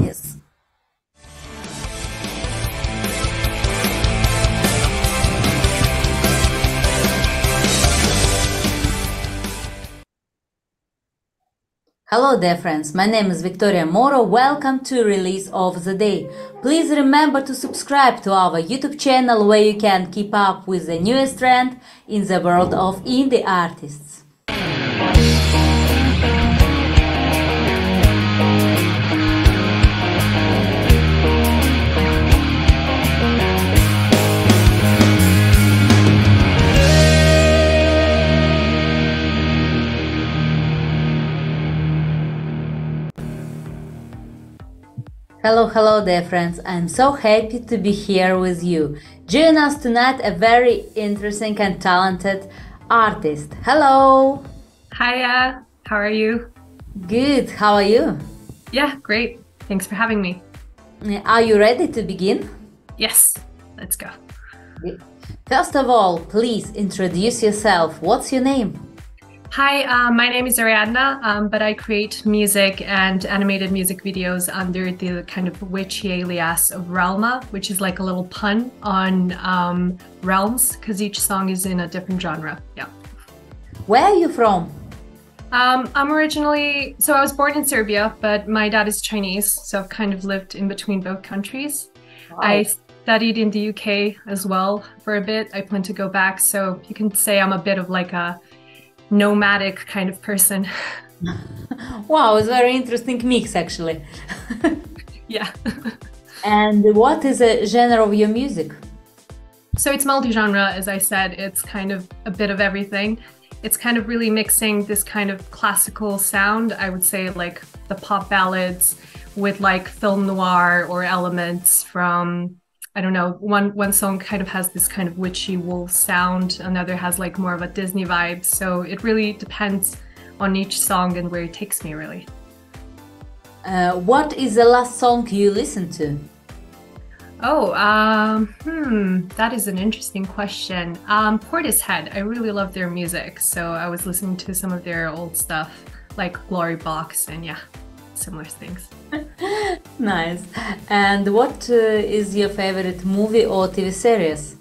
Yes. Hello dear friends, my name is Victoria Moro. Welcome to Release of the Day. Please remember to subscribe to our YouTube channel where you can keep up with the newest trend in the world of indie artists. Hello, hello dear friends. I'm so happy to be here with you. Join us tonight a very interesting and talented artist. Hello. Hiya. How are you? Good. How are you? Yeah, great. Thanks for having me. Mm, are you ready to begin? Yes. Let's go. First of all, please introduce yourself. What's your name? Hi, um, my name is Ariadna, um, but I create music and animated music videos under the kind of witchy alias of Realma, which is like a little pun on um, realms, because each song is in a different genre. Yeah. Where are you from? Um, I'm originally, so I was born in Serbia, but my dad is Chinese, so I've kind of lived in between both countries. Wow. I studied in the UK as well for a bit. I plan to go back, so you can say I'm a bit of like a nomadic kind of person. wow, it's a very interesting mix actually. yeah. and what is the genre of your music? So it's multi-genre, as I said. It's kind of a bit of everything. It's kind of really mixing this kind of classical sound, I would say like the pop ballads with like film noir or elements from I don't know, one one song kind of has this kind of witchy wolf sound, another has like more of a Disney vibe. So it really depends on each song and where it takes me really. Uh, what is the last song you listened to? Oh, um, hmm, that is an interesting question. Um, Portishead, I really love their music, so I was listening to some of their old stuff, like Glory Box, and yeah, similar things. nice. And what uh, is your favorite movie or TV series?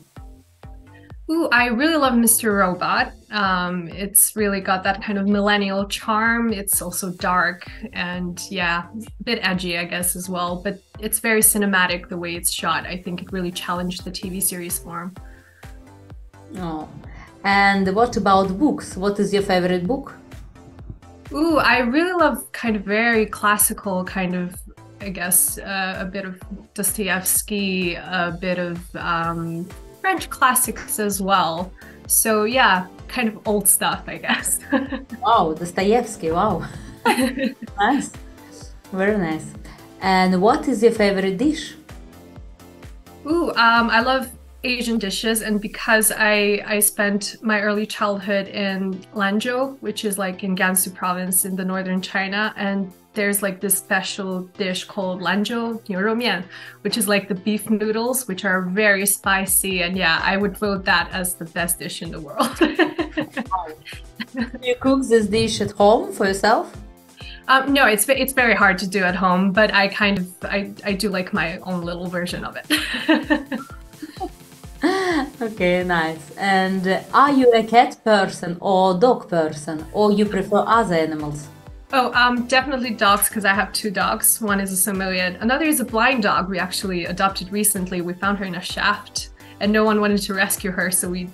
Ooh, I really love Mr. Robot. Um, it's really got that kind of millennial charm. It's also dark and yeah, a bit edgy, I guess, as well. But it's very cinematic the way it's shot. I think it really challenged the TV series form. Oh, and what about books? What is your favorite book? Ooh, I really love kind of very classical kind of, I guess, uh, a bit of Dostoevsky, a bit of um, French classics as well. So yeah, kind of old stuff, I guess. wow, Dostoevsky, wow. nice. Very nice. And what is your favorite dish? Ooh, um, I love Asian dishes, and because I I spent my early childhood in Lanzhou, which is like in Gansu province in the northern China, and there's like this special dish called Lanzhou Mian, which is like the beef noodles, which are very spicy, and yeah, I would vote that as the best dish in the world. you cook this dish at home for yourself? Um, no, it's it's very hard to do at home, but I kind of I, I do like my own little version of it. okay, nice. And are you a cat person or dog person, or you prefer other animals? Oh, um, definitely dogs because I have two dogs. One is a Samoyed, another is a blind dog we actually adopted recently. We found her in a shaft, and no one wanted to rescue her, so we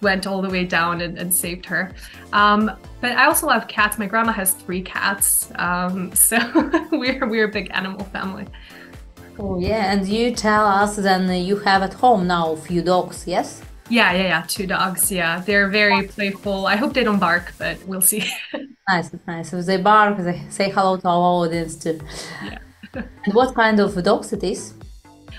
went all the way down and, and saved her. Um, but I also love cats. My grandma has three cats, um, so we're we're a big animal family. Oh yeah, and you tell us then you have at home now a few dogs, yes? Yeah, yeah, yeah, two dogs. Yeah, they're very playful. I hope they don't bark, but we'll see. nice, nice. If they bark, they say hello to our audience too. Yeah. and what kind of dogs it is?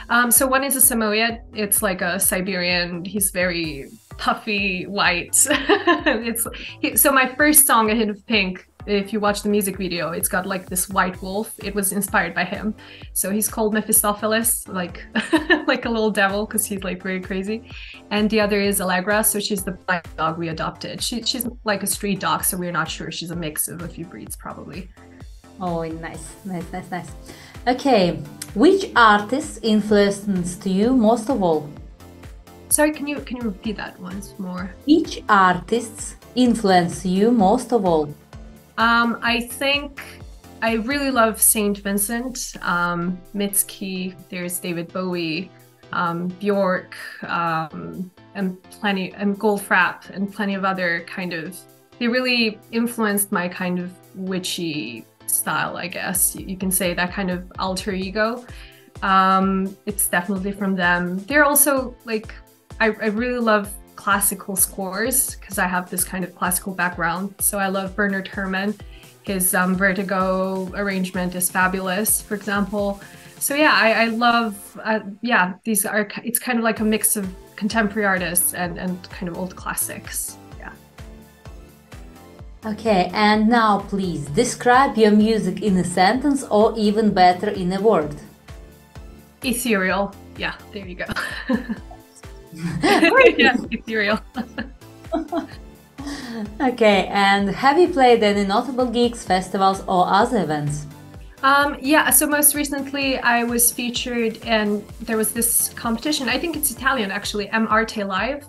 Um, so one is a Samoyed. It's like a Siberian. He's very puffy white. it's he, so my first song, A Hint of Pink, if you watch the music video, it's got like this white wolf. It was inspired by him. So he's called Mephistopheles, like like a little devil, because he's like very crazy. And the other is Allegra. So she's the black dog we adopted. She, she's like a street dog, so we're not sure. She's a mix of a few breeds, probably. Oh, nice, nice, nice, nice. Okay, which artist influenced you most of all? Sorry, can you can you repeat that once more? Which artists influence you most of all? Um, I think I really love Saint Vincent, um, Mitski. There's David Bowie, um, Bjork, um, and plenty, and Goldfrapp, and plenty of other kind of. They really influenced my kind of witchy style, I guess you, you can say that kind of alter ego. Um, it's definitely from them. They're also like I, I really love classical scores because I have this kind of classical background. So I love Bernard Herrmann. His um, Vertigo arrangement is fabulous, for example. So yeah, I, I love, uh, yeah, these are, it's kind of like a mix of contemporary artists and, and kind of old classics. Yeah. Okay, and now please describe your music in a sentence or even better in a word. Ethereal. Yeah, there you go. yeah, ethereal. okay, and have you played any notable gigs, festivals, or other events? Um, yeah, so most recently I was featured and there was this competition. I think it's Italian actually, M Arte Live.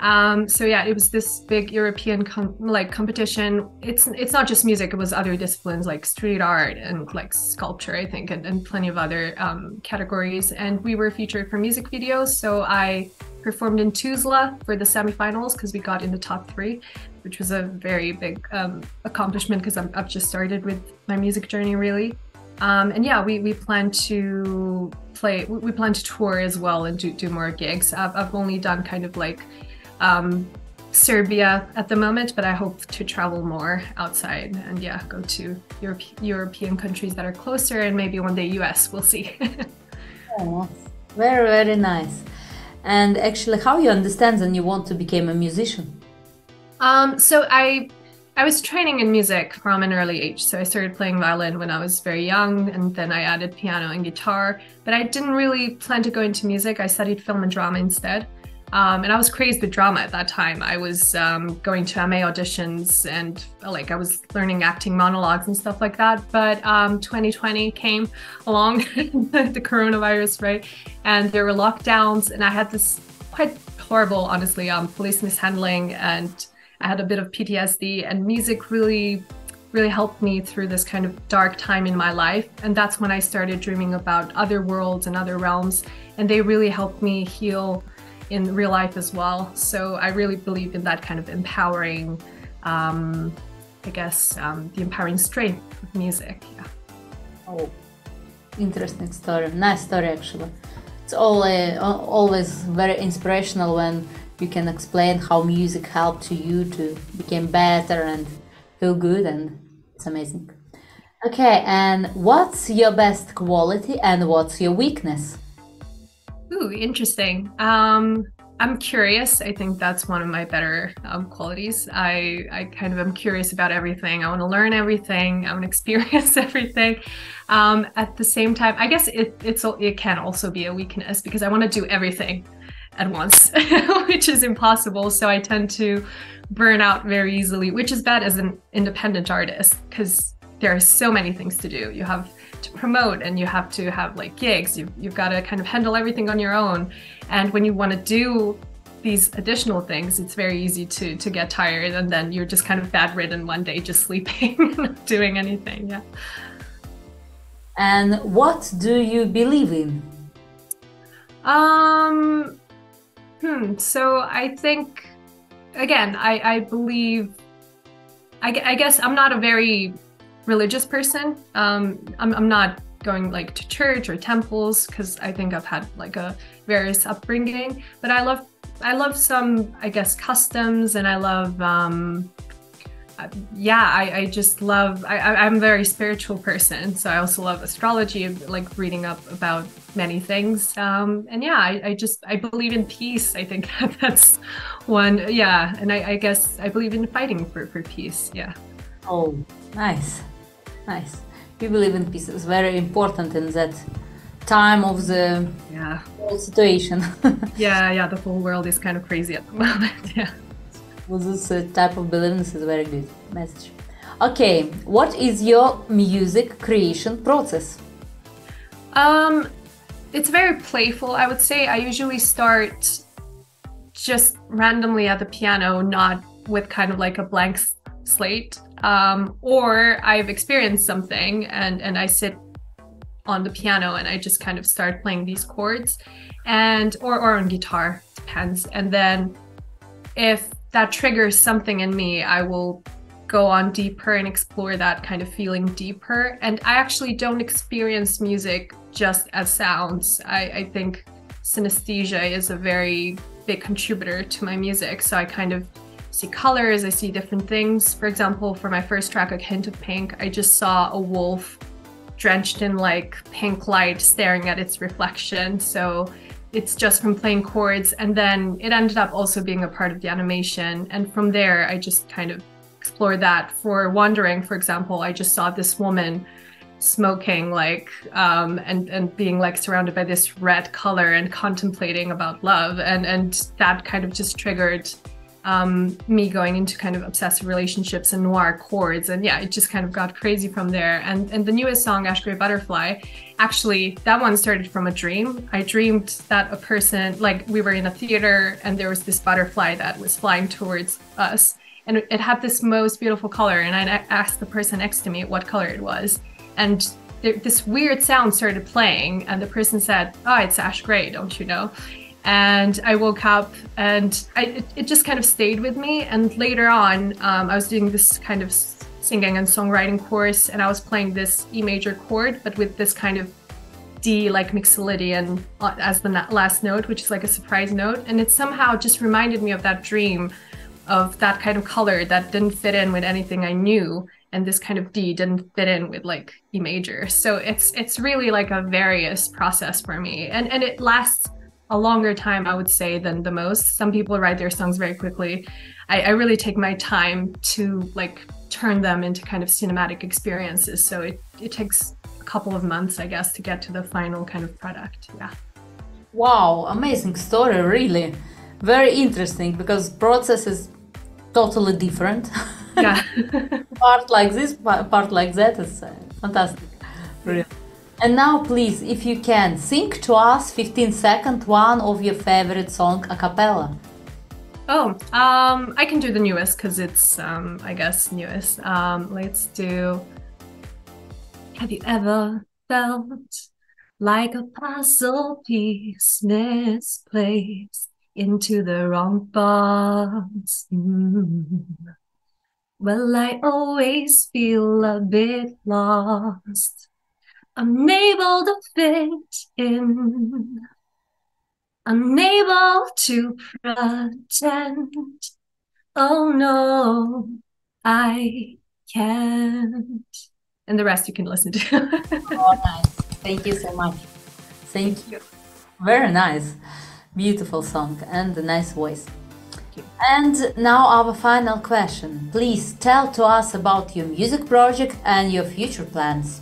Um, so yeah, it was this big European com- like competition. It's it's not just music; it was other disciplines like street art and like sculpture, I think, and, and plenty of other um, categories. And we were featured for music videos. So I performed in Tuzla for the semifinals because we got in the top three, which was a very big um, accomplishment because I've just started with my music journey really. Um, and yeah, we, we plan to play, we plan to tour as well and do, do more gigs. I've, I've only done kind of like um, Serbia at the moment, but I hope to travel more outside and yeah, go to Europe, European countries that are closer and maybe one day US. We'll see. oh, very, very nice. And actually, how you understand and you want to become a musician? Um, so I I was training in music from an early age. So I started playing violin when I was very young, and then I added piano and guitar. But I didn't really plan to go into music. I studied film and drama instead. Um, and I was crazed with drama at that time. I was um, going to MA auditions and like I was learning acting monologues and stuff like that. But um, 2020 came along, the coronavirus, right? And there were lockdowns, and I had this quite horrible, honestly, um, police mishandling, and I had a bit of PTSD. And music really, really helped me through this kind of dark time in my life. And that's when I started dreaming about other worlds and other realms, and they really helped me heal in real life as well. So I really believe in that kind of empowering, um, I guess, um, the empowering strength of music. Yeah. Oh, interesting story. Nice story, actually. It's all, uh, always very inspirational when you can explain how music helped to you to become better and feel good, and it's amazing. Okay, and what's your best quality and what's your weakness? Ooh, interesting. Um, I'm curious. I think that's one of my better um, qualities. I, I kind of am curious about everything. I want to learn everything. I want to experience everything. Um, at the same time, I guess it, it's it can also be a weakness because I want to do everything at once, which is impossible. So I tend to burn out very easily, which is bad as an independent artist because there are so many things to do. You have to promote and you have to have like gigs. You've, you've got to kind of handle everything on your own. And when you want to do these additional things, it's very easy to to get tired and then you're just kind of bedridden one day, just sleeping, not doing anything. Yeah. And what do you believe in? Um, hmm. So I think, again, I I believe. I, I guess I'm not a very religious person. Um, I'm, I'm not going like to church or temples because I think I've had like a various upbringing. But I love I love some I guess customs and I love um, uh, yeah I, I just love I, I'm a very spiritual person so I also love astrology like reading up about many things um, and yeah I, I just I believe in peace I think that's one yeah and I, I guess I believe in fighting for, for peace yeah oh nice Nice. we believe in peace. It's very important in that time of the yeah whole situation. yeah, yeah. The whole world is kind of crazy at the moment. Yeah. Well, this uh, type of beliefs is very good message. Okay, what is your music creation process? Um, it's very playful, I would say. I usually start just randomly at the piano, not with kind of like a blank slate. Um, or I've experienced something and, and I sit on the piano and I just kind of start playing these chords and or, or on guitar, depends. And then if that triggers something in me, I will go on deeper and explore that kind of feeling deeper. And I actually don't experience music just as sounds. I, I think synesthesia is a very big contributor to my music. So I kind of see colors, I see different things. For example, for my first track, A Hint of Pink, I just saw a wolf drenched in like pink light staring at its reflection. So it's just from playing chords. And then it ended up also being a part of the animation. And from there, I just kind of explored that. For wandering, for example, I just saw this woman smoking like um, and and being like surrounded by this red color and contemplating about love and and that kind of just triggered um, me going into kind of obsessive relationships and noir chords. And yeah it just kind of got crazy from there. And and the newest song ash gray butterfly actually that one started from a dream. I dreamed that a person like we were in a theater and there was this butterfly that was flying towards us. And it had this most beautiful color. And I asked the person next to me what color it was, and this weird sound started playing, and the person said, "Oh, it's ash gray, don't you know?" And I woke up, and I, it, it, just kind of stayed with me. And later on, um, I was doing this kind of singing and songwriting course, and I was playing this E major chord, but with this kind of D like mixolydian uh, as the last note, which is like a surprise note. And it somehow just reminded me of that dream of that kind of color that didn't fit in with anything I knew and this kind of D didn't fit in with like E major. So it's it's really like a various process for me. And and it lasts a longer time, I would say, than the most. Some people write their songs very quickly. I, I really take my time to like turn them into kind of cinematic experiences. So it, it takes a couple of months, I guess, to get to the final kind of product. Yeah. Wow, amazing story, really. Very interesting because process is totally different. Yeah. part like this, part like that is uh, fantastic. Really. And now, please, if you can, sing to us 15 second one of your favorite song a cappella. Oh, um, I can do the newest because it's, um, I guess, newest. Um, let's do. Have you ever felt like a puzzle piece misplaced? into the wrong box. Mm. Well, I always feel a bit lost, unable to fit in, unable to pretend. Oh no, I can't. And the rest you can listen to. oh, nice. Thank you so much. Thank, Thank you. Very nice. Beautiful song and a nice voice. And now our final question. Please tell to us about your music project and your future plans.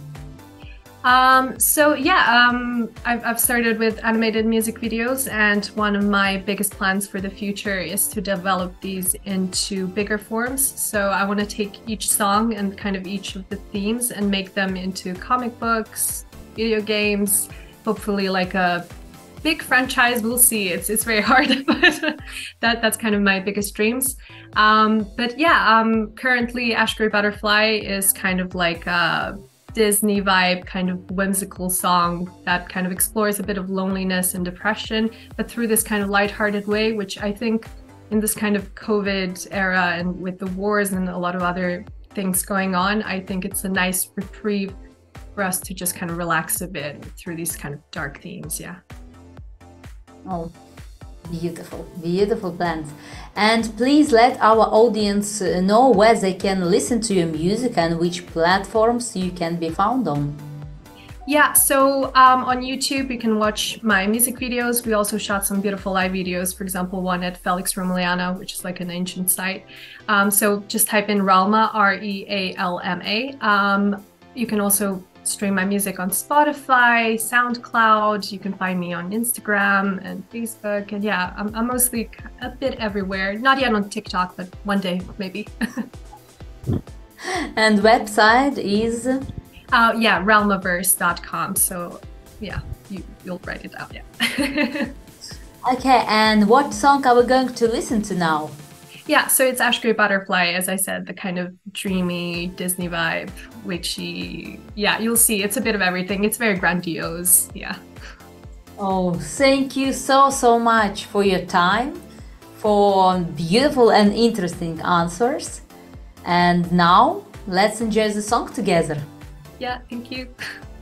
Um, so yeah, um, I've, I've started with animated music videos, and one of my biggest plans for the future is to develop these into bigger forms. So I want to take each song and kind of each of the themes and make them into comic books, video games, hopefully like a big franchise, we'll see. It's it's very hard, but that that's kind of my biggest dreams. Um, but yeah, um, currently Ash Gray Butterfly is kind of like a Disney vibe, kind of whimsical song that kind of explores a bit of loneliness and depression, but through this kind of lighthearted way, which I think in this kind of COVID era and with the wars and a lot of other things going on, I think it's a nice reprieve for us to just kind of relax a bit through these kind of dark themes. Yeah. Oh, beautiful, beautiful plans. And please let our audience uh, know where they can listen to your music and which platforms you can be found on. Yeah, so um, on YouTube you can watch my music videos. We also shot some beautiful live videos, for example, one at Felix Romuliana, which is like an ancient site. Um, so just type in Realma, R E A L M A. Um, you can also stream my music on Spotify, SoundCloud. You can find me on Instagram and Facebook. And yeah, I'm, I'm mostly a bit everywhere. Not yet on TikTok, but one day maybe. and website is Uh, yeah, realmaverse.com. So yeah, you, you'll write it out. Yeah. okay. And what song are we going to listen to now? Yeah, so it's Ash Gray Butterfly, as I said, the kind of dreamy Disney vibe, witchy. Yeah, you'll see. It's a bit of everything. It's very grandiose. Yeah. Oh, thank you so, so much for your time, for beautiful and interesting answers. And now, let's enjoy the song together. Yeah, thank you.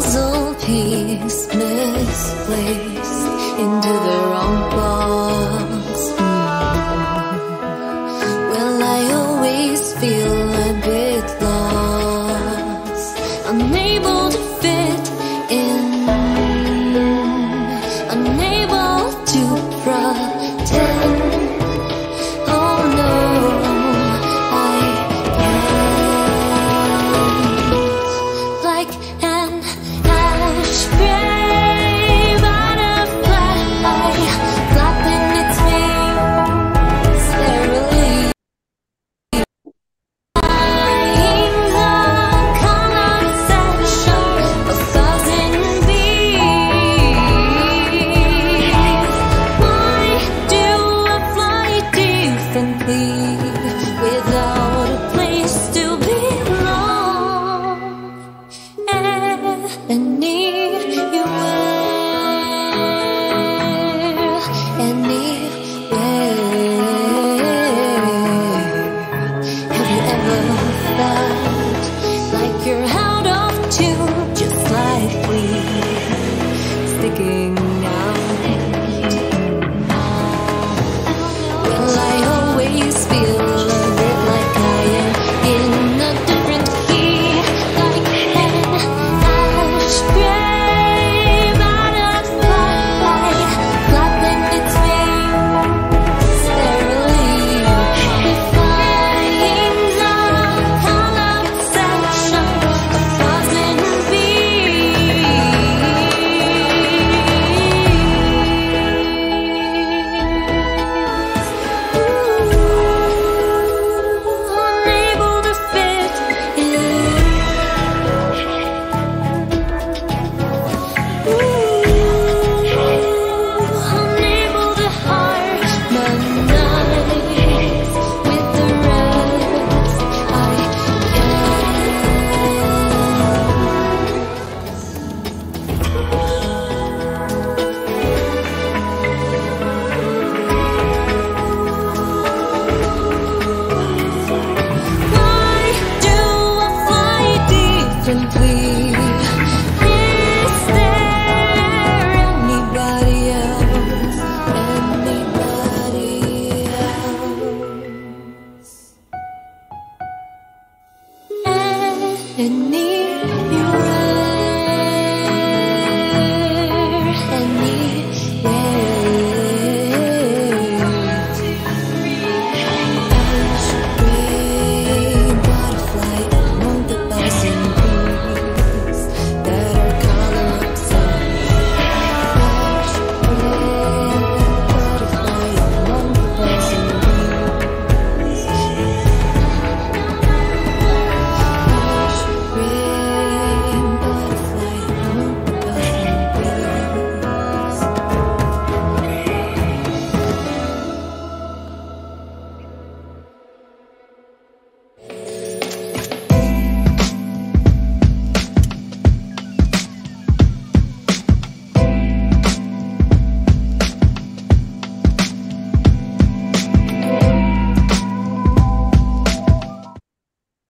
puzzle piece misplaced into the wrong place?